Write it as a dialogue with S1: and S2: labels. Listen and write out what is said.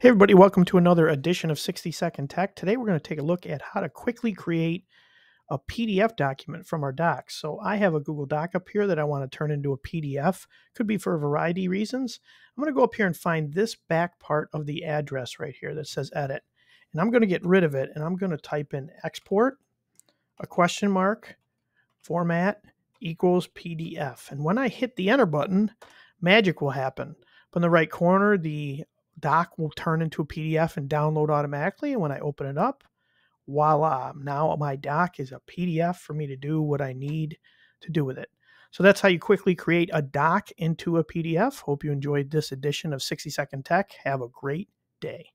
S1: Hey, everybody, welcome to another edition of 60 Second Tech. Today, we're going to take a look at how to quickly create a PDF document from our docs. So, I have a Google Doc up here that I want to turn into a PDF. Could be for a variety of reasons. I'm going to go up here and find this back part of the address right here that says edit. And I'm going to get rid of it and I'm going to type in export, a question mark, format equals PDF. And when I hit the enter button, magic will happen. Up in the right corner, the doc will turn into a PDF and download automatically. And when I open it up, voila, now my doc is a PDF for me to do what I need to do with it. So that's how you quickly create a doc into a PDF. Hope you enjoyed this edition of 60 Second Tech. Have a great day.